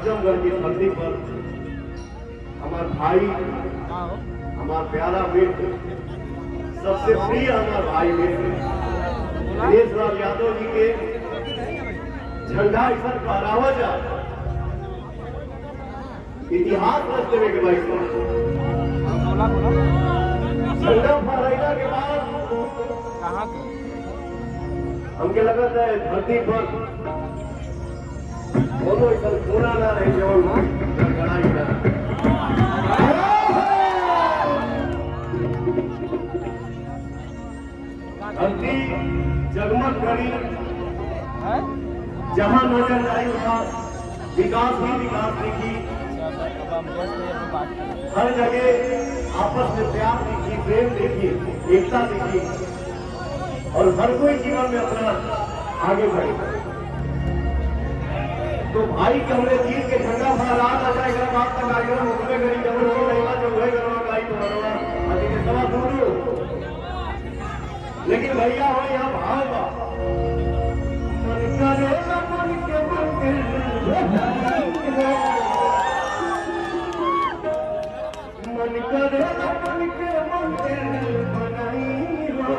आजमगढ़ की धरती पर हमार भाई, हमार प्यारा मित्र, सबसे प्रिय हमार भाई मित्र दिनेश लाल यादव जी के झंडा ऐसा फहरावा जा इतिहास रच देवे के भाई झंडा फहराइला के बाद हमके लगत है धरती पर कोनो ऐसा धरती जगमग करी जहाँ नज़र आई वहाँ विकास ही विकास दिखी। हर जगह आपस में प्यार दिखी, प्रेम दिखी, एकता दिखी। और हर कोई जीवन में अपना आगे बढ़े। तो भाई के हमने के झंडा फहरा था एक बात का कार्यक्रम होते करी जब वो रहेगा जब वही करवा गाई तो बनवा अभी के सवा दूर लेकिन भैया हो, यहाँ भाव बा मन करे ना मन के मन के बनाई हो।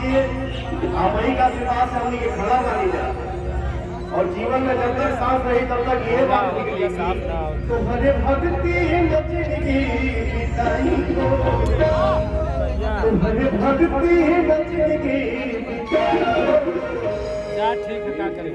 दीजिए आप वही का आशीर्वाद से हमने ये खड़ा मानी जाए और जीवन में जब तक सांस रही तब तक ये बात निकलेगी तो हरे भक्ति में ज़िंदगी बिताई हो तुम्हारे भक्ति हो क्या ठीक है क्या करें?